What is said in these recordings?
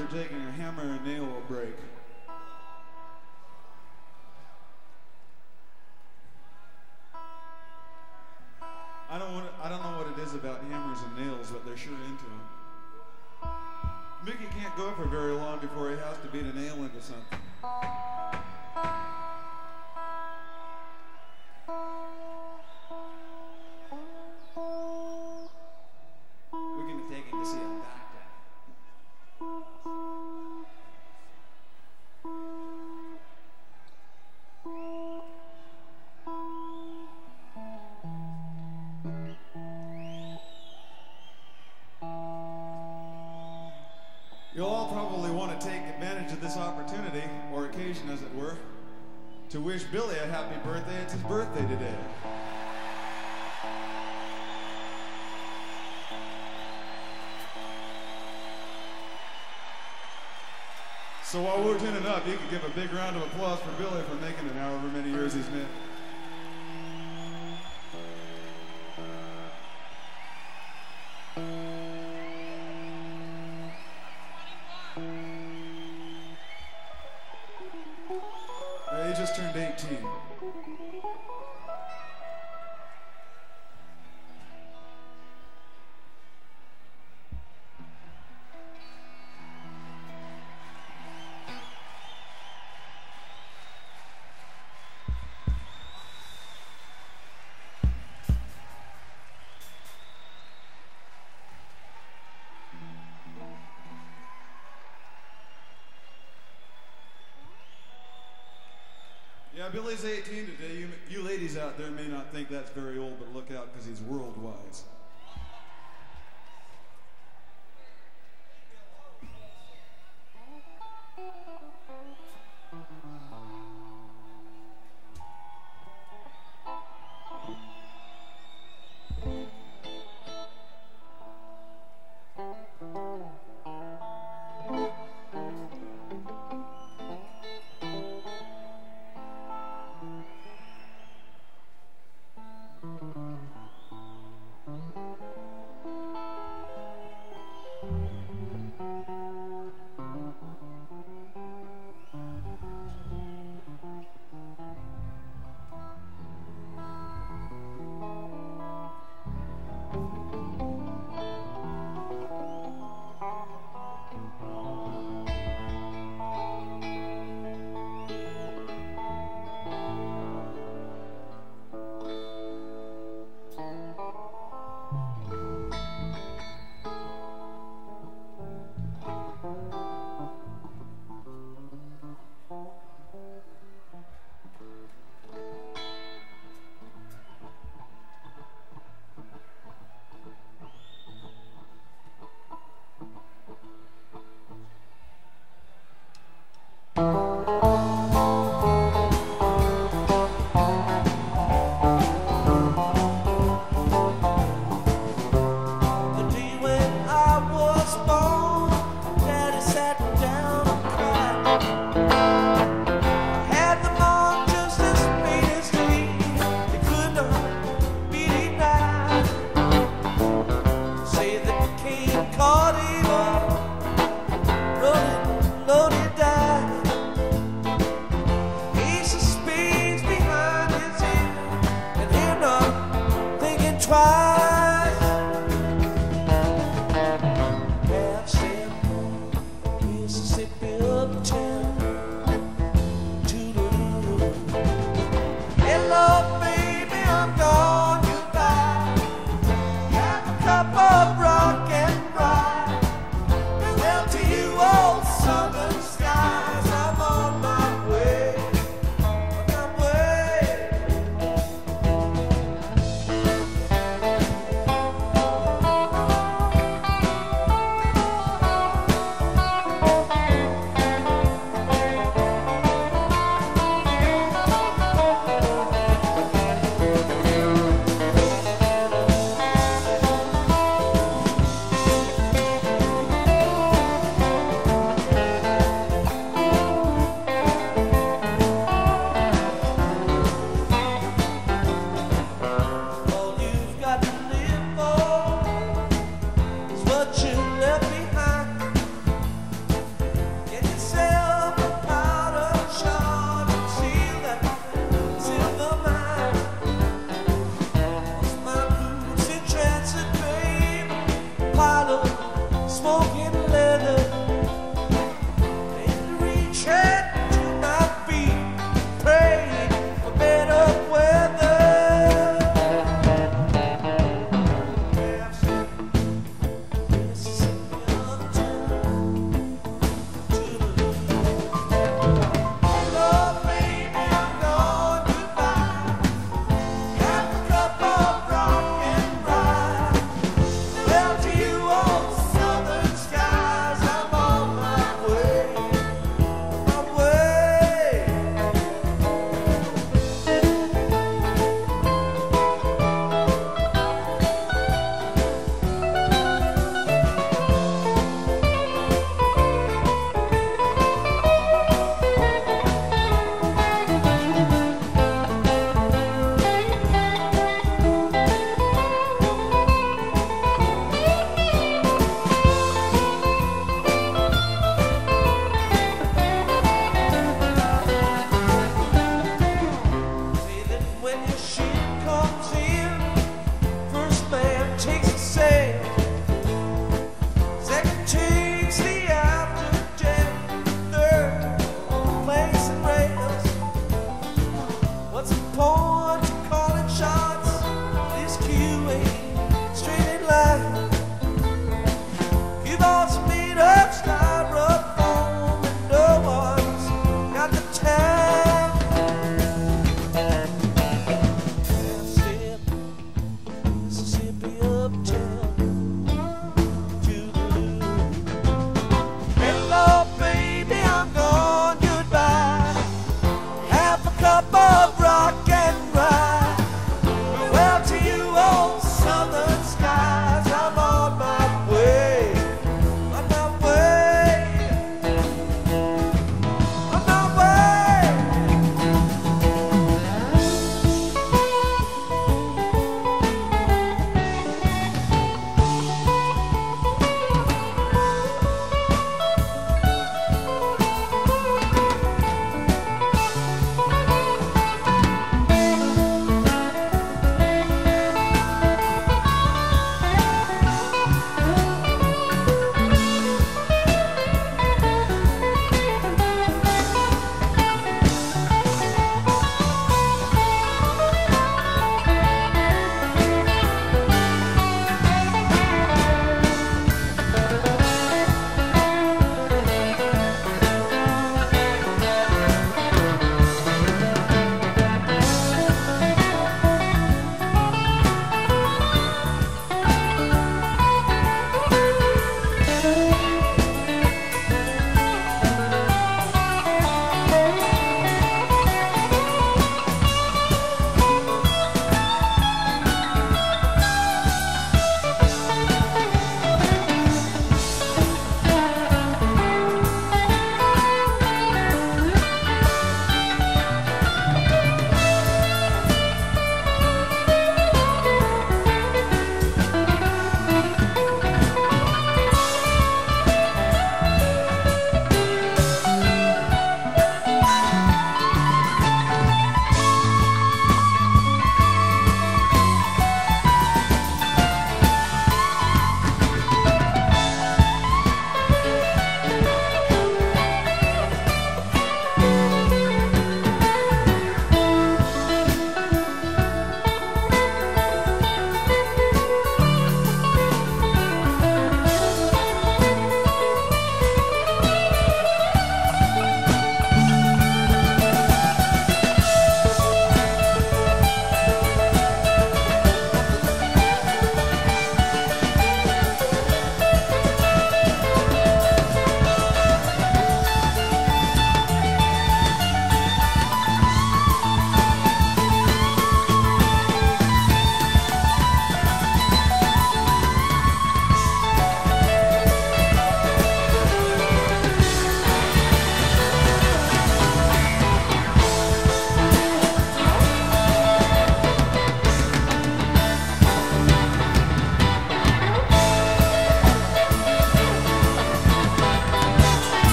are taking a hammer and nail will break. You could give a big round of applause for Billy for making it however many years he's been. Yeah, Billy's 18 today. You, you ladies out there may not think that's very old, but look out because he's world wise.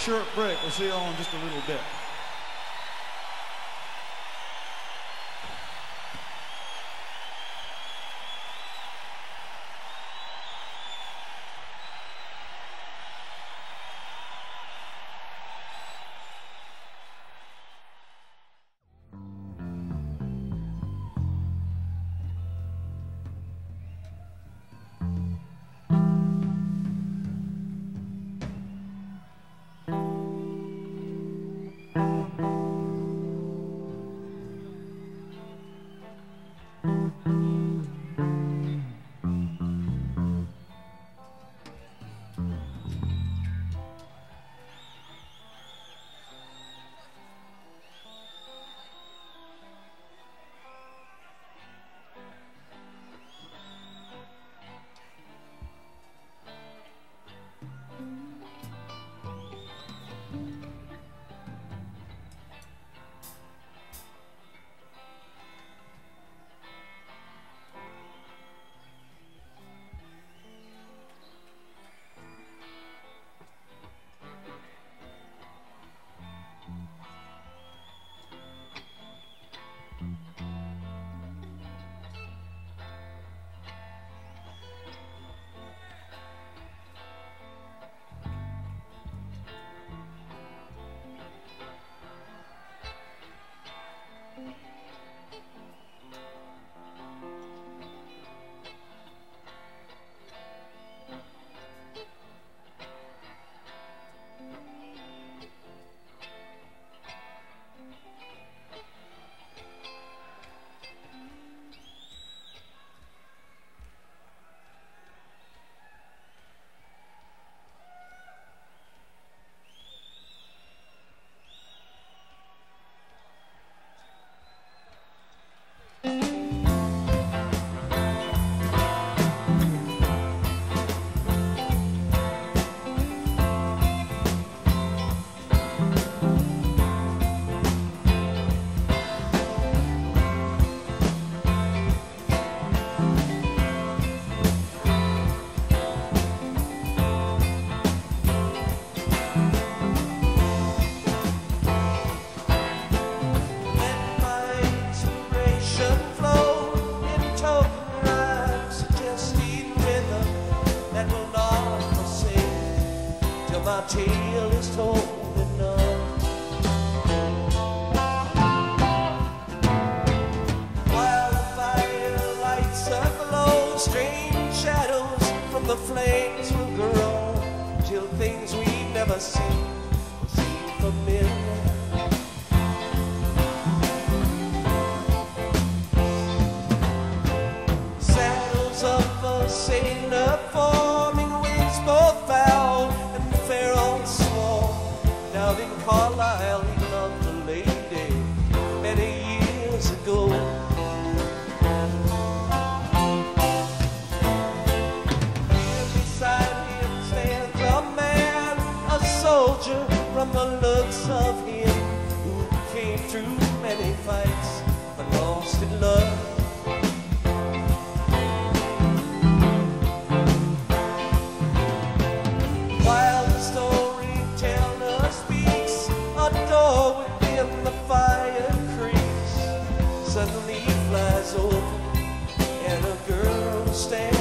short break. We'll see you all in just a little bit. suddenly flies open and a girl stands.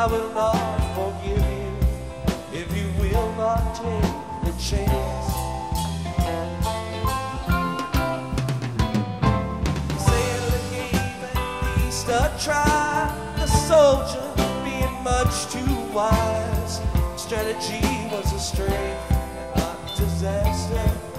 I will not forgive you if you will not take the chance. Sail the at least a try, the soldier being much too wise. Strategy was a strength, not disaster.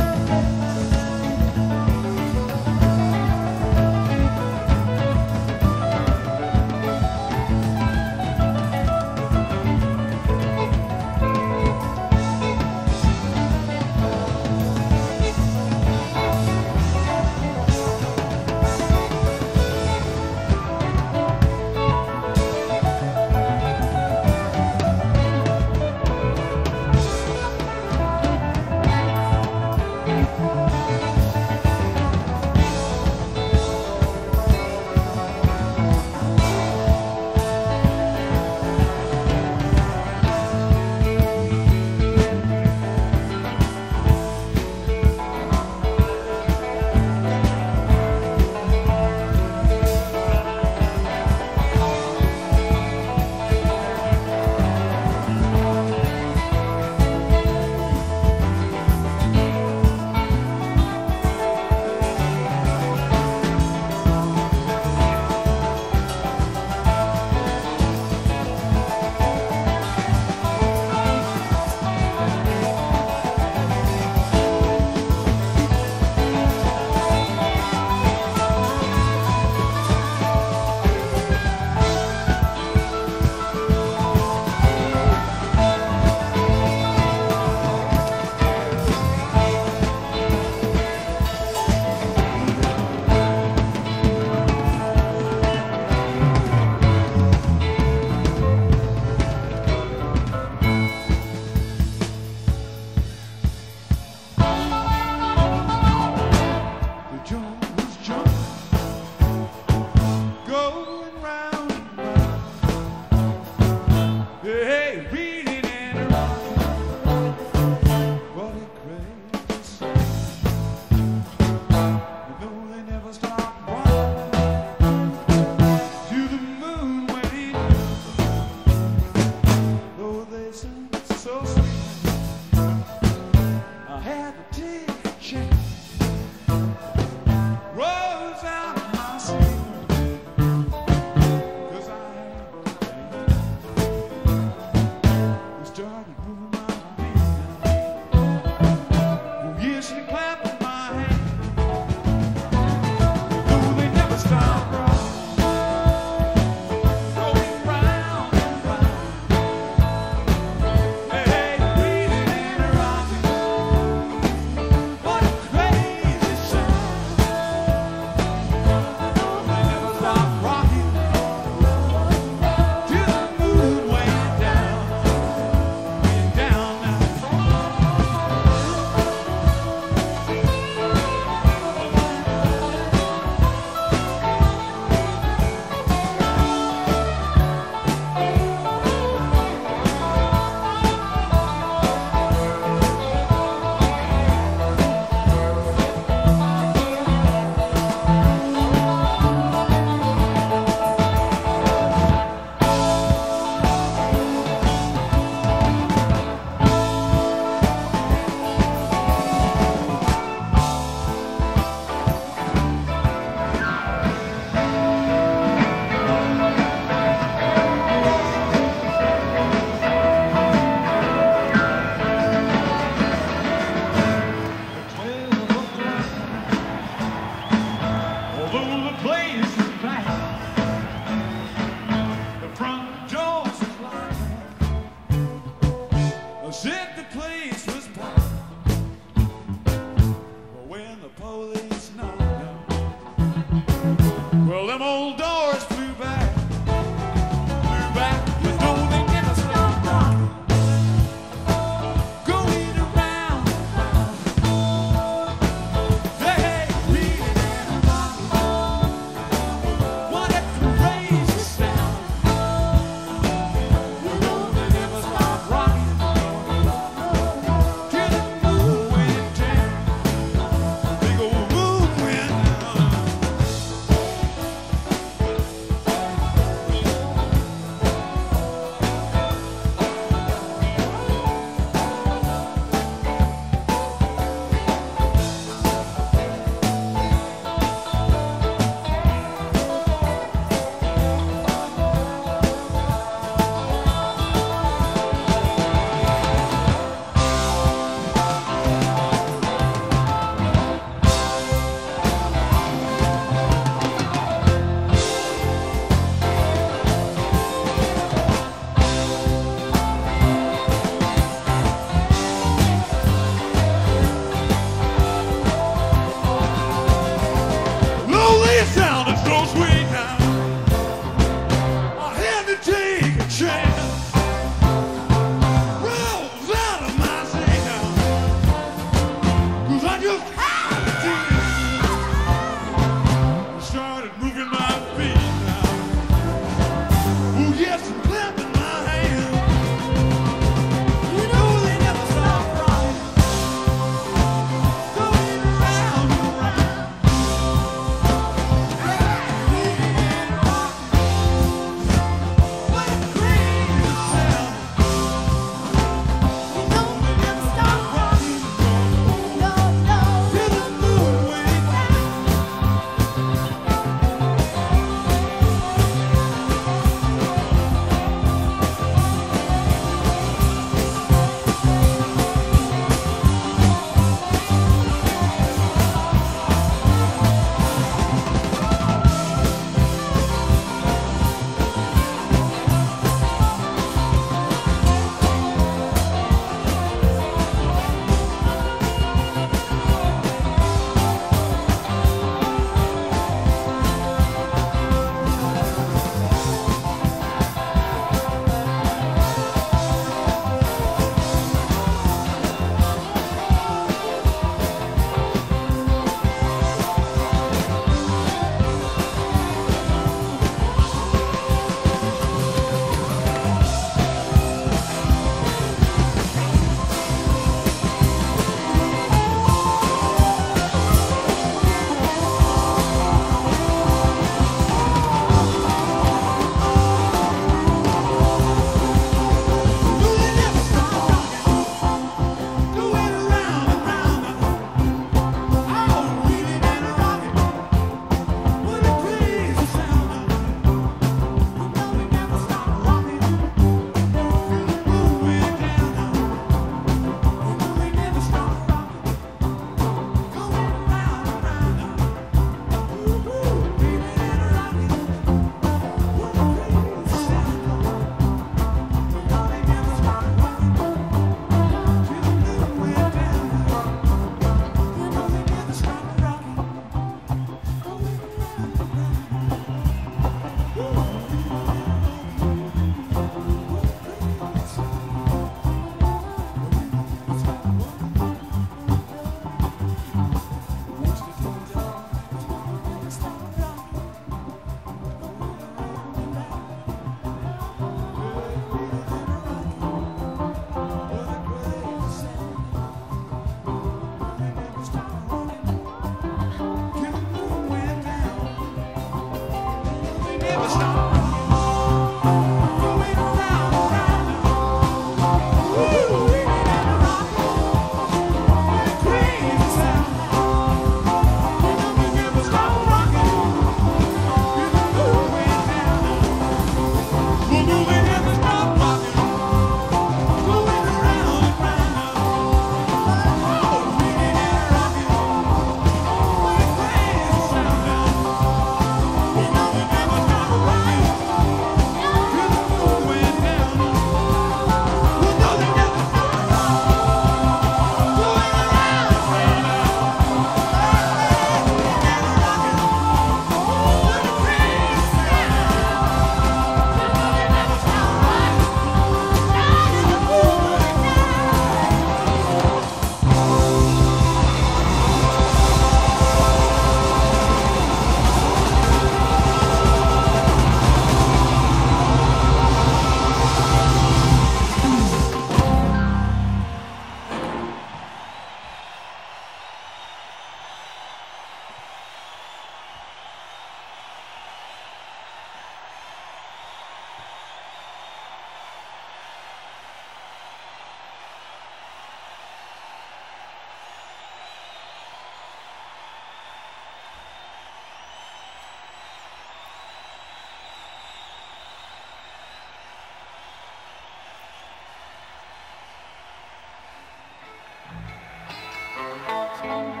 Música